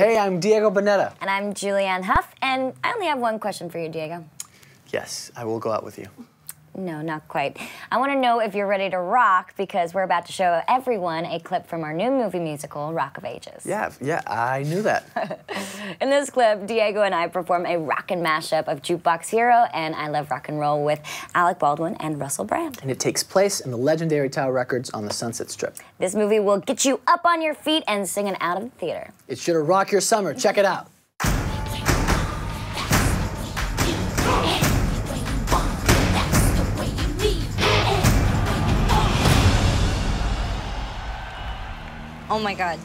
Hey, I'm Diego Boneta. And I'm Julianne Hough, and I only have one question for you, Diego. Yes, I will go out with you. No, not quite. I want to know if you're ready to rock because we're about to show everyone a clip from our new movie musical, Rock of Ages. Yeah, yeah, I knew that. In this clip, Diego and I perform a rock and mashup of Jukebox Hero and I Love Rock and Roll with Alec Baldwin and Russell Brand. And it takes place in the legendary Tower Records on the Sunset Strip. This movie will get you up on your feet and singing out of the theater. It's sure to rock your summer. Check it out. Oh my god.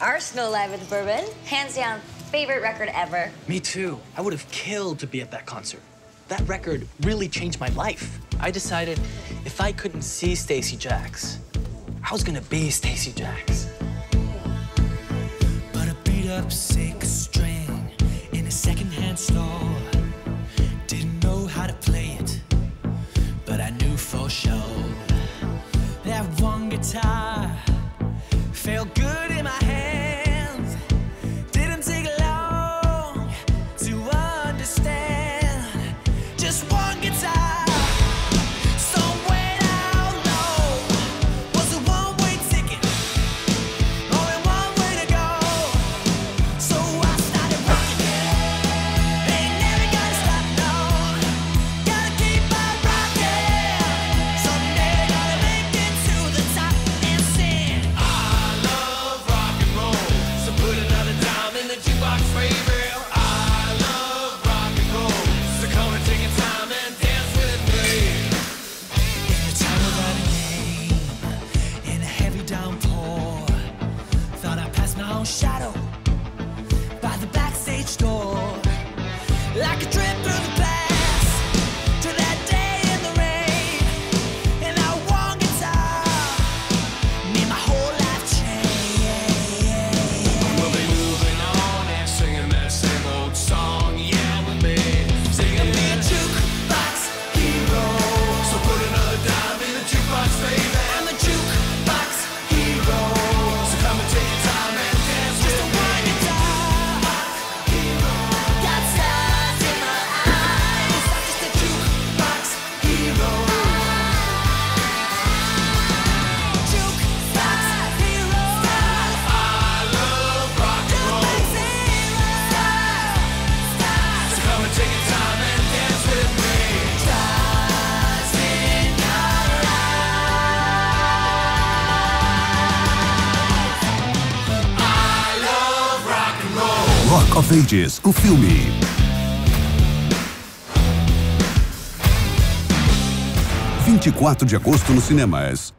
Arsenal Live at the Bourbon, hands down, favorite record ever. Me too. I would have killed to be at that concert. That record really changed my life. I decided if I couldn't see Stacee Jaxx, I was gonna be Stacee Jaxx. But a beat up six string in a secondhand store. Didn't know how to play it, but I knew for sure that one guitar shadow by the backstage door, Rock of Ages, o filme. Vinte e quatro de agosto nos cinemas.